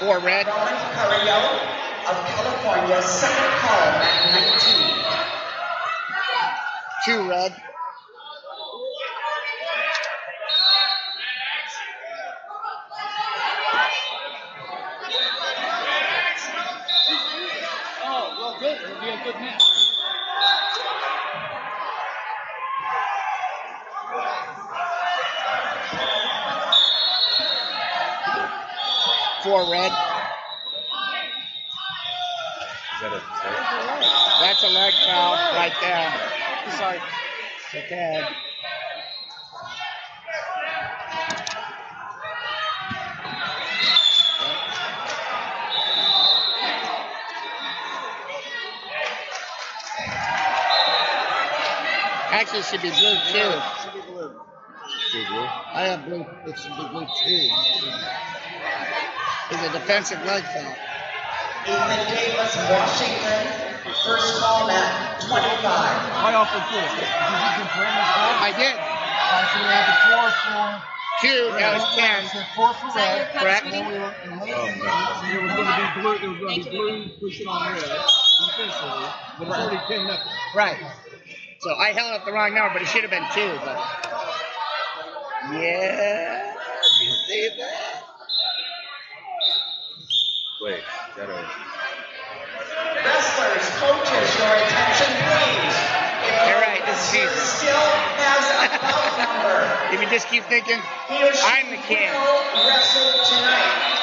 Four red. Roman Carrillo of California, second call at 19. Two red. Oh, well, good. It'll be a good match. Four red. Is that a That's a leg foul right there. Sorry. Okay. Actually, it should be blue too. Should be blue. Two blue? I have blue. It should be blue too. It's a defensive leg foul. Ethan Davis, Washington, first call at 25. Right off the floor. Did you confirm this call? I did. So we had the four for. Two. That was ten. Four for red. Correct. Oh, and then we were. And then Oh, it was going to be blue. It was going to be blue pushing on red defensively, but it's already ten nothing. Right. So I held up the wrong number, but it should have been two. But yeah, you see that? Wait, is that a. Wrestlers, coaches, your attention please. If You're right, this is your easy. still has a belt number. If you just keep thinking, He or she I'm the king. will wrestle tonight.